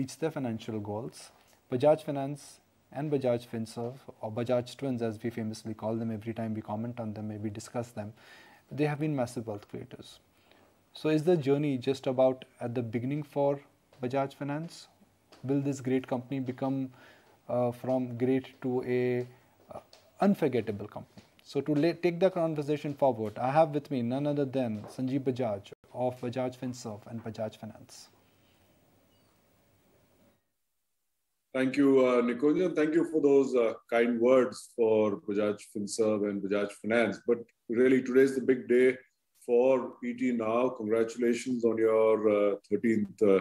reach their financial goals. Bajaj Finance and Bajaj Finserv, or Bajaj Twins as we famously call them every time we comment on them, maybe discuss them, they have been massive wealth creators. So is the journey just about at the beginning for Bajaj Finance? Will this great company become uh, from great to a uh, unforgettable company? So to take the conversation forward, I have with me none other than Sanjiv Bajaj of Bajaj Finserv and Bajaj Finance. Thank you, uh, Nikunj, thank you for those uh, kind words for Bajaj Finserv and Bajaj Finance. But really, today is the big day for ET Now. Congratulations on your uh, 13th uh,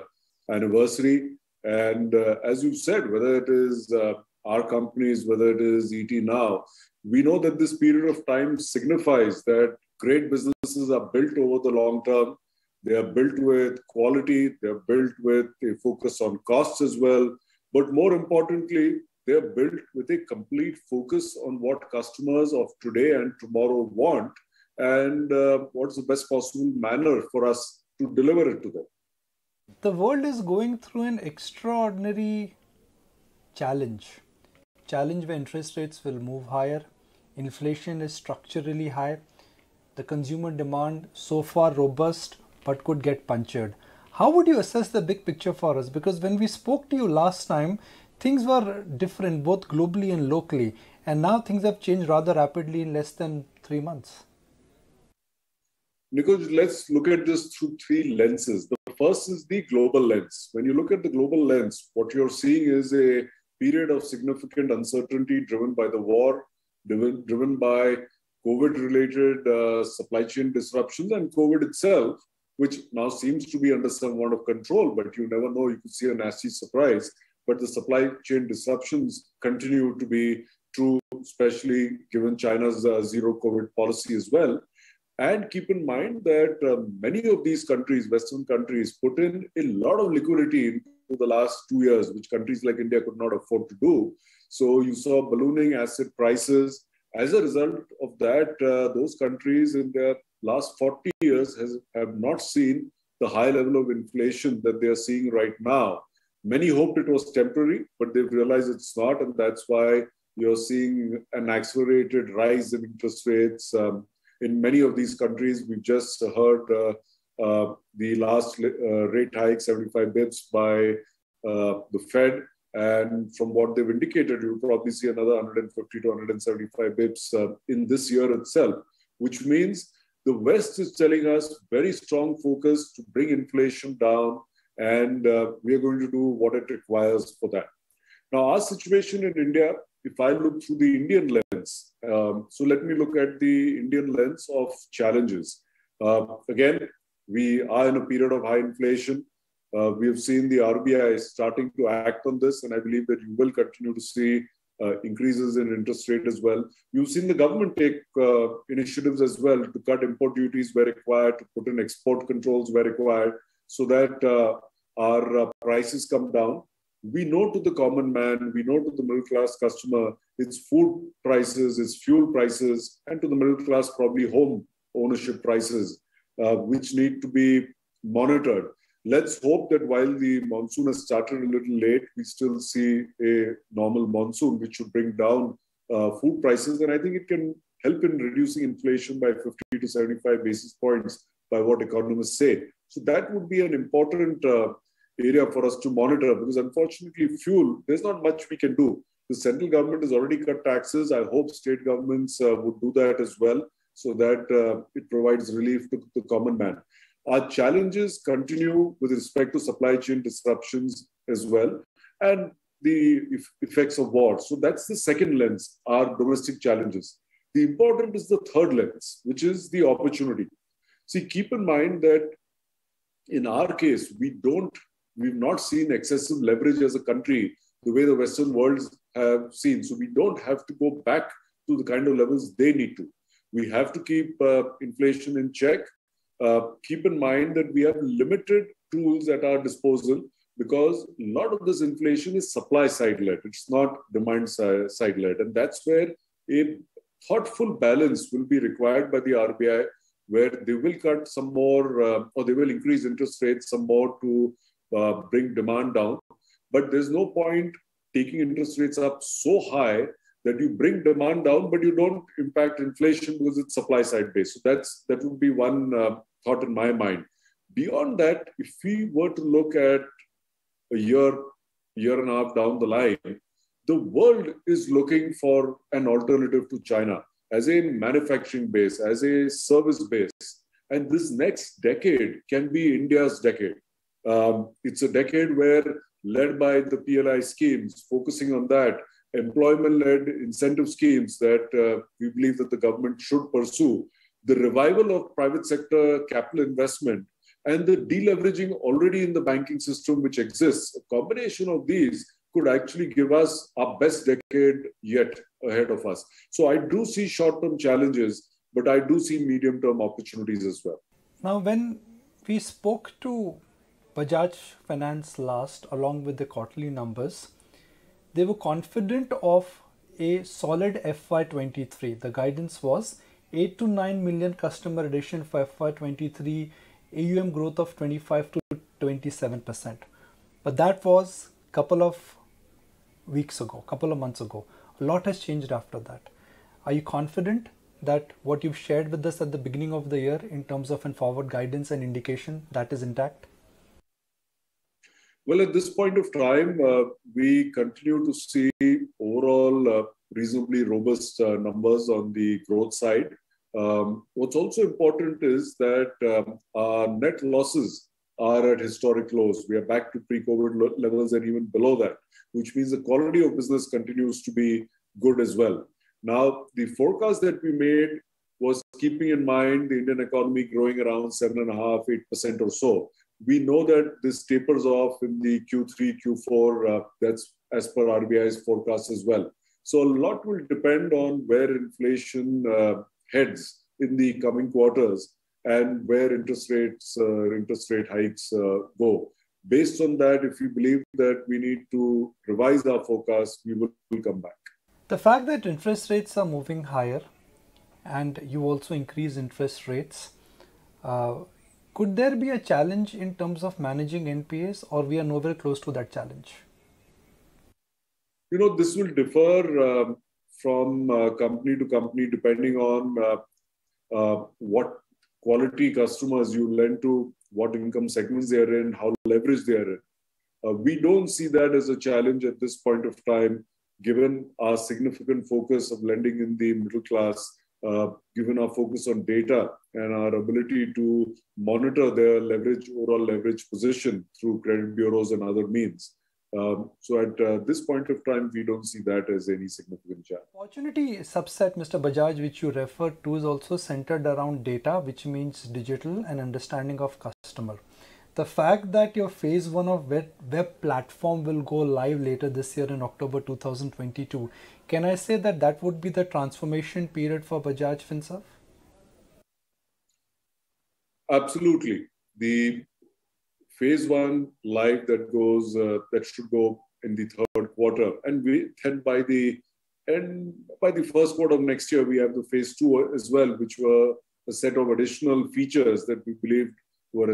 anniversary. And uh, as you said, whether it is uh, our companies, whether it is ET Now, we know that this period of time signifies that great businesses are built over the long term. They are built with quality, they are built with a focus on costs as well but more importantly, they're built with a complete focus on what customers of today and tomorrow want and uh, what's the best possible manner for us to deliver it to them. The world is going through an extraordinary challenge. Challenge where interest rates will move higher, inflation is structurally high, the consumer demand so far robust but could get punctured. How would you assess the big picture for us? Because when we spoke to you last time, things were different both globally and locally, and now things have changed rather rapidly in less than three months. Nikunj, let's look at this through three lenses. The first is the global lens. When you look at the global lens, what you're seeing is a period of significant uncertainty driven by the war, driven, driven by COVID related uh, supply chain disruptions, and COVID itself which now seems to be under somewhat of control, but you never know. You could see a nasty surprise. But the supply chain disruptions continue to be true, especially given China's uh, zero COVID policy as well. And keep in mind that uh, many of these countries, Western countries, put in a lot of liquidity into the last two years, which countries like India could not afford to do. So you saw ballooning asset prices. As a result of that, uh, those countries in their last 40 years has, have not seen the high level of inflation that they are seeing right now. Many hoped it was temporary, but they've realized it's not, and that's why you're seeing an accelerated rise in interest rates. Um, in many of these countries, we just heard uh, uh, the last uh, rate hike, 75 bips by uh, the Fed. And from what they've indicated, you'll probably see another 150 to 175 bips uh, in this year itself, which means the West is telling us very strong focus to bring inflation down, and uh, we are going to do what it requires for that. Now, our situation in India, if I look through the Indian lens, um, so let me look at the Indian lens of challenges. Uh, again, we are in a period of high inflation. Uh, we have seen the RBI starting to act on this, and I believe that you will continue to see uh, increases in interest rate as well. You've seen the government take uh, initiatives as well to cut import duties where required, to put in export controls where required, so that uh, our uh, prices come down. We know to the common man, we know to the middle class customer, it's food prices, it's fuel prices, and to the middle class, probably home ownership prices, uh, which need to be monitored let's hope that while the monsoon has started a little late, we still see a normal monsoon, which should bring down uh, food prices. And I think it can help in reducing inflation by 50 to 75 basis points by what economists say. So that would be an important uh, area for us to monitor because unfortunately, fuel, there's not much we can do. The central government has already cut taxes. I hope state governments uh, would do that as well so that uh, it provides relief to the common man. Our challenges continue with respect to supply chain disruptions as well, and the effects of war. So that's the second lens, our domestic challenges. The important is the third lens, which is the opportunity. See, keep in mind that in our case, we don't, we've not seen excessive leverage as a country the way the Western worlds have seen. So we don't have to go back to the kind of levels they need to. We have to keep uh, inflation in check. Uh, keep in mind that we have limited tools at our disposal because a lot of this inflation is supply side led. It's not demand side led. And that's where a thoughtful balance will be required by the RBI, where they will cut some more uh, or they will increase interest rates some more to uh, bring demand down. But there's no point taking interest rates up so high that you bring demand down, but you don't impact inflation because it's supply side based. So that's that would be one uh, thought in my mind. Beyond that, if we were to look at a year, year and a half down the line, the world is looking for an alternative to China as a manufacturing base, as a service base. And this next decade can be India's decade. Um, it's a decade where, led by the PLI schemes, focusing on that, employment-led incentive schemes that uh, we believe that the government should pursue, the revival of private sector capital investment, and the deleveraging already in the banking system which exists, a combination of these could actually give us our best decade yet ahead of us. So I do see short-term challenges, but I do see medium-term opportunities as well. Now, when we spoke to Bajaj Finance last, along with the quarterly numbers, they were confident of a solid FY23. The guidance was 8 to 9 million customer addition for FY23, AUM growth of 25 to 27 percent. But that was a couple of weeks ago, couple of months ago. A lot has changed after that. Are you confident that what you've shared with us at the beginning of the year in terms of an forward guidance and indication that is intact? Well, at this point of time, uh, we continue to see overall uh, reasonably robust uh, numbers on the growth side. Um, what's also important is that um, our net losses are at historic lows. We are back to pre-COVID levels and even below that, which means the quality of business continues to be good as well. Now, the forecast that we made was keeping in mind the Indian economy growing around seven and a half, eight percent or so we know that this tapers off in the Q3, Q4. Uh, that's as per RBI's forecast as well. So a lot will depend on where inflation uh, heads in the coming quarters and where interest rates, uh, interest rate hikes uh, go. Based on that, if you believe that we need to revise our forecast, we will, will come back. The fact that interest rates are moving higher and you also increase interest rates uh, could there be a challenge in terms of managing NPAs or we are nowhere close to that challenge? You know, this will differ uh, from uh, company to company depending on uh, uh, what quality customers you lend to, what income segments they are in, how leveraged they are in. Uh, we don't see that as a challenge at this point of time, given our significant focus of lending in the middle class given our focus on data and our ability to monitor their leverage, overall leverage position through credit bureaus and other means. Um, so at uh, this point of time, we don't see that as any significant challenge. Opportunity subset, Mr. Bajaj, which you referred to, is also centered around data, which means digital and understanding of customer the fact that your phase one of web, web platform will go live later this year in October 2022, can I say that that would be the transformation period for Bajaj Finserv? Absolutely. The phase one live that goes, uh, that should go in the third quarter. And we then by the and by the first quarter of next year, we have the phase two as well, which were a set of additional features that we believe were,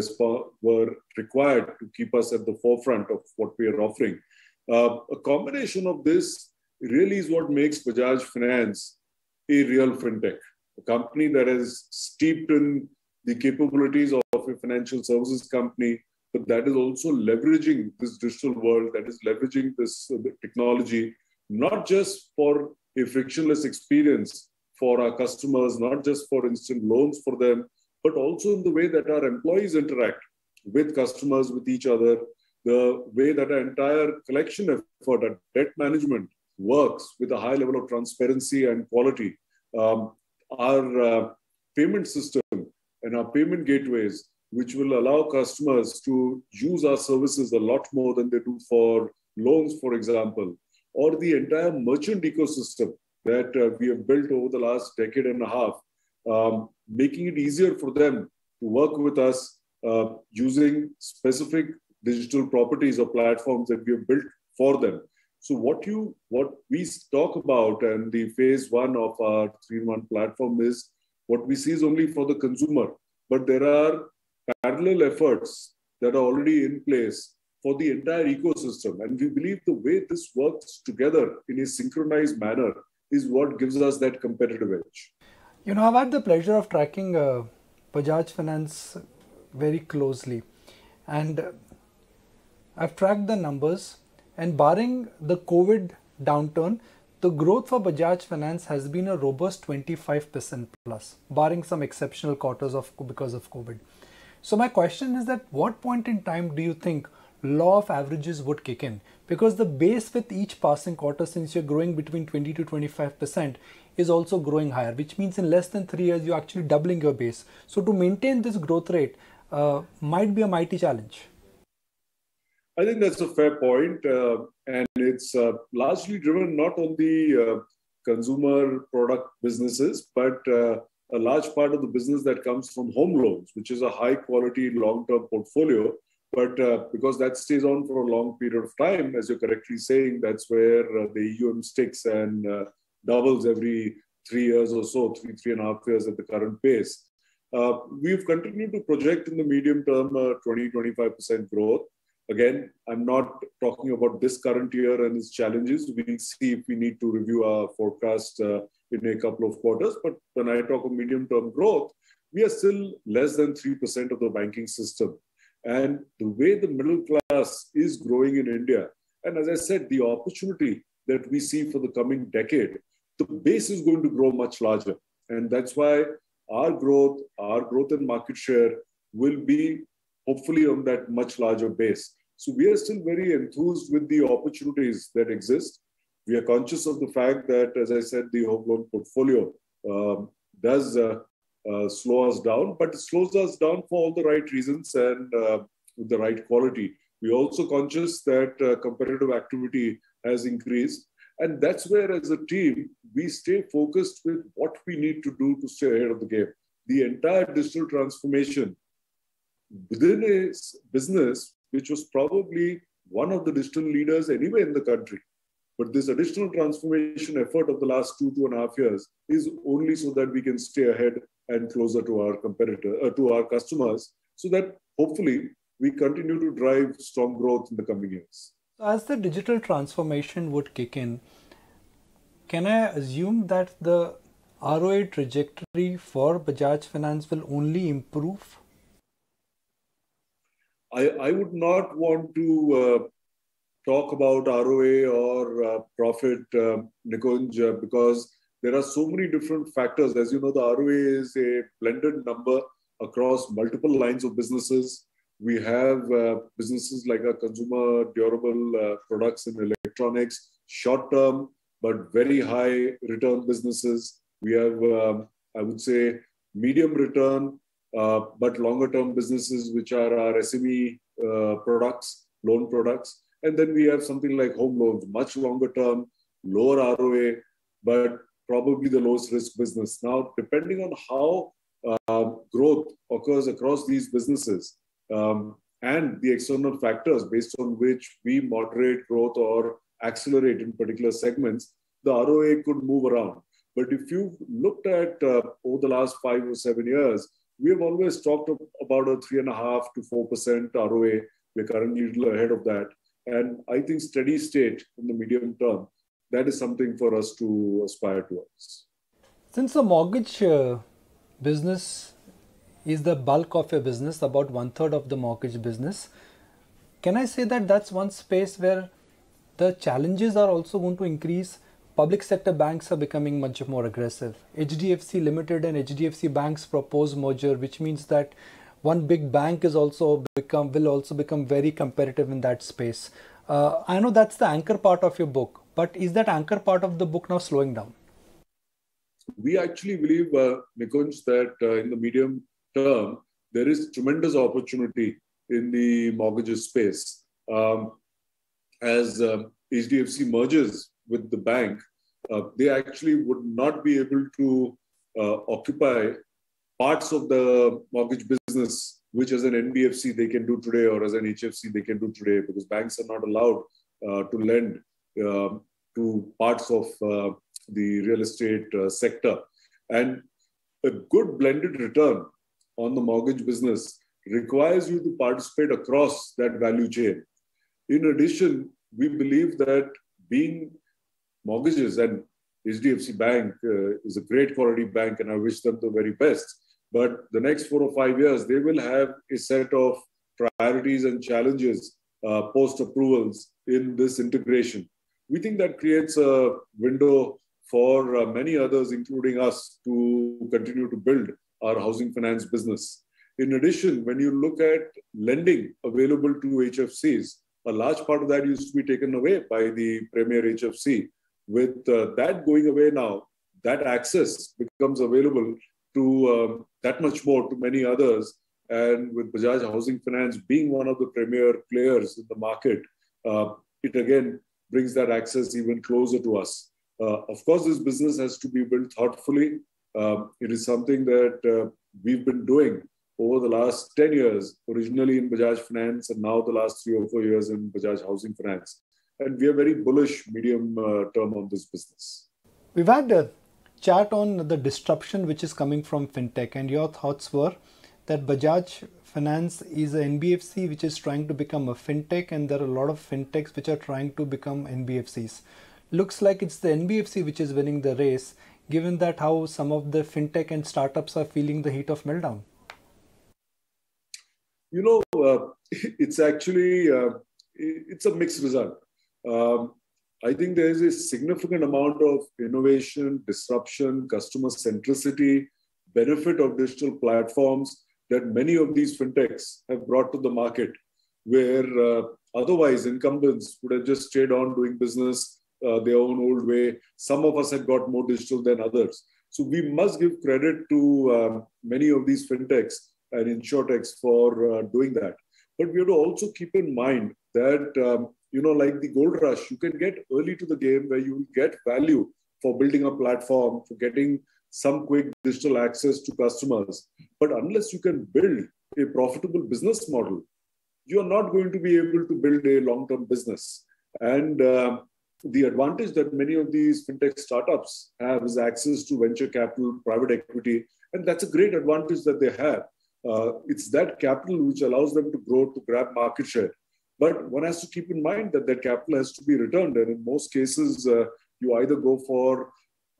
were required to keep us at the forefront of what we are offering. Uh, a combination of this really is what makes Bajaj Finance a real fintech, a company that is steeped in the capabilities of a financial services company, but that is also leveraging this digital world, that is leveraging this uh, technology, not just for a frictionless experience for our customers, not just for instant loans for them, but also in the way that our employees interact with customers, with each other, the way that our entire collection effort at debt management works with a high level of transparency and quality. Um, our uh, payment system and our payment gateways, which will allow customers to use our services a lot more than they do for loans, for example, or the entire merchant ecosystem that uh, we have built over the last decade and a half, um, making it easier for them to work with us uh, using specific digital properties or platforms that we have built for them. So what you what we talk about and the phase one of our three-in-one platform is what we see is only for the consumer, but there are parallel efforts that are already in place for the entire ecosystem. And we believe the way this works together in a synchronized manner is what gives us that competitive edge. You know, I've had the pleasure of tracking uh, Bajaj Finance very closely. And I've tracked the numbers, and barring the COVID downturn, the growth for Bajaj Finance has been a robust 25% plus, barring some exceptional quarters of because of COVID. So my question is that what point in time do you think law of averages would kick in? Because the base with each passing quarter, since you're growing between 20 to 25%, is also growing higher, which means in less than three years you're actually doubling your base. So to maintain this growth rate uh, might be a mighty challenge. I think that's a fair point, uh, and it's uh, largely driven not on the uh, consumer product businesses, but uh, a large part of the business that comes from home loans, which is a high quality long term portfolio. But uh, because that stays on for a long period of time, as you're correctly saying, that's where uh, the AUM sticks and doubles every three years or so, three, three and a half years at the current pace. we've continued to project in the medium term 20, 25% growth. Again, I'm not talking about this current year and its challenges. We'll see if we need to review our forecast uh, in a couple of quarters. But when I talk of medium term growth, we are still less than 3% of the banking system. And the way the middle class is growing in India, and as I said, the opportunity that we see for the coming decade, the base is going to grow much larger. And that's why our growth, our growth in market share will be hopefully on that much larger base. So we are still very enthused with the opportunities that exist. We are conscious of the fact that, as I said, the home loan portfolio um, does uh, uh, slow us down, but it slows us down for all the right reasons and uh, with the right quality. We're also conscious that uh, competitive activity has increased. And that's where, as a team, we stay focused with what we need to do to stay ahead of the game. The entire digital transformation within a business which was probably one of the digital leaders anyway in the country. But this additional transformation effort of the last two, two and a half years is only so that we can stay ahead and closer to our competitor, uh, to our customers, so that hopefully we continue to drive strong growth in the coming years. As the digital transformation would kick in, can I assume that the ROA trajectory for Bajaj Finance will only improve I, I would not want to uh, talk about ROA or uh, profit, uh, Nikunj, because there are so many different factors. As you know, the ROA is a blended number across multiple lines of businesses. We have uh, businesses like our consumer durable uh, products and electronics, short term, but very high return businesses. We have, um, I would say, medium return, but longer term businesses, which are our SME uh, products, loan products. And then we have something like home loans, much longer term, lower ROA, but probably the lowest risk business. Now, depending on how uh, growth occurs across these businesses um, and the external factors based on which we moderate growth or accelerate in particular segments, the ROA could move around. But if you've looked at uh, over the last five or seven years, we have always talked about a three and a half to four percent ROA. We're currently a little ahead of that, and I think steady state in the medium term that is something for us to aspire towards. Since the mortgage uh, business is the bulk of your business, about one third of the mortgage business, can I say that that's one space where the challenges are also going to increase public sector banks are becoming much more aggressive. HDFC Limited and HDFC Banks propose merger, which means that one big bank is also become will also become very competitive in that space. Uh, I know that's the anchor part of your book, but is that anchor part of the book now slowing down? We actually believe, uh, Nikunj, that uh, in the medium term there is tremendous opportunity in the mortgages space. Um, as um, HDFC merges with the bank, uh, they actually would not be able to uh, occupy parts of the mortgage business, which as an NBFC they can do today or as an HFC they can do today, because banks are not allowed uh, to lend um, to parts of uh, the real estate uh, sector. And a good blended return on the mortgage business requires you to participate across that value chain. In addition, we believe that being mortgages and HDFC Bank uh, is a great quality bank, and I wish them the very best. But the next four or five years, they will have a set of priorities and challenges uh, post approvals in this integration. We think that creates a window for uh, many others, including us, to continue to build our housing finance business. In addition, when you look at lending available to HFCs, a large part of that used to be taken away by the Premier HFC. With uh, that going away now, that access becomes available to um, that much more to many others. And with Bajaj Housing Finance being one of the premier players in the market, uh, it again brings that access even closer to us. Uh, of course, this business has to be built thoughtfully. Um, it is something that uh, we've been doing over the last 10 years, originally in Bajaj Finance, and now the last three or four years in Bajaj Housing Finance. And we are very bullish medium uh, term on this business. We've had a chat on the disruption which is coming from fintech, and your thoughts were that Bajaj Finance is a NBFC which is trying to become a fintech, and there are a lot of fintechs which are trying to become NBFCs. Looks like it's the NBFC which is winning the race, given that how some of the fintech and startups are feeling the heat of meltdown. You know, uh, it's actually uh, it's a mixed result. Um, I think there is a significant amount of innovation, disruption, customer centricity, benefit of digital platforms that many of these fintechs have brought to the market, where uh, otherwise incumbents would have just stayed on doing business uh, their own old way. Some of us had got more digital than others. So we must give credit to um, many of these fintechs and insurtechs for uh, doing that. But we have to also keep in mind that, um, you know, like the gold rush, you can get early to the game where you will get value for building a platform, for getting some quick digital access to customers. But unless you can build a profitable business model, you are not going to be able to build a long term business. And uh, the advantage that many of these fintech startups have is access to venture capital, private equity, and that's a great advantage that they have. Uh, it's that capital which allows them to grow to grab market share. But one has to keep in mind that that capital has to be returned, and in most cases, uh, you either go for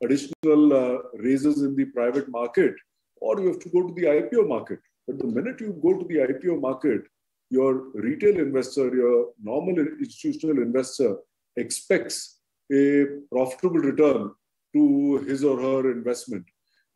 additional uh, raises in the private market, or you have to go to the IPO market. But the minute you go to the IPO market, your retail investor, your normal institutional investor expects a profitable return to his or her investment.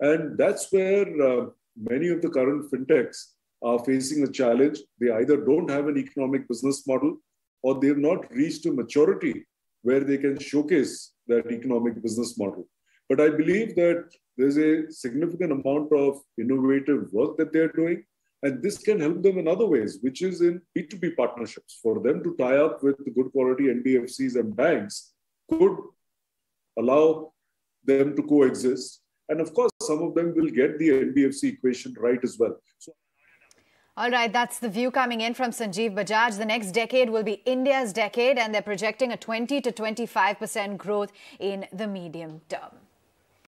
And that's where uh, many of the current fintechs are facing a challenge. They either don't have an economic business model or they've not reached a maturity where they can showcase that economic business model. But I believe that there's a significant amount of innovative work that they're doing. And this can help them in other ways, which is in B2B partnerships. For them to tie up with good quality NBFCs and banks could allow them to coexist. And of course, some of them will get the NBFC equation right as well. So all right, that's the view coming in from Sanjiv Bajaj. The next decade will be India's decade, and they're projecting a 20 to 25% growth in the medium term.